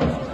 Christ.